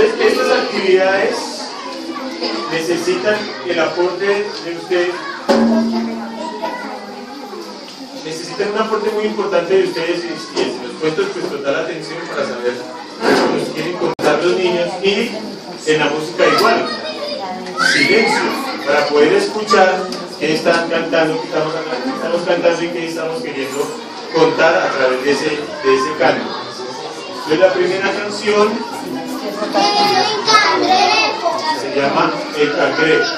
Entonces, estas actividades necesitan el aporte de ustedes necesitan un aporte muy importante de ustedes y, y los cuentos pues total atención para saber que nos quieren contar los niños y en la música igual silencio para poder escuchar qué están cantando, qué estamos, qué estamos cantando y qué estamos queriendo contar a través de ese, de ese canto. Entonces la primera canción se llama El Cangrejo.